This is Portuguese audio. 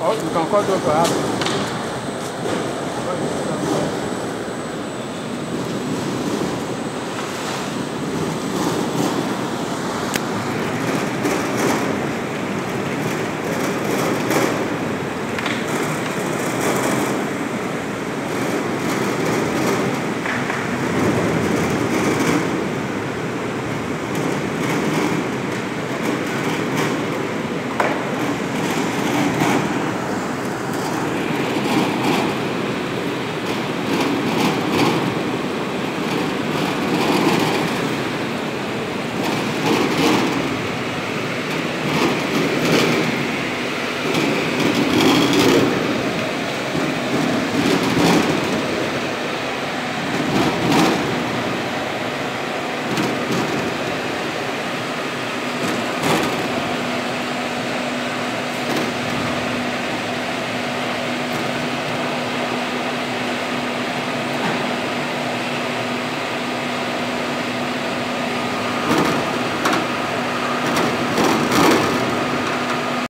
ó, o can call Dr.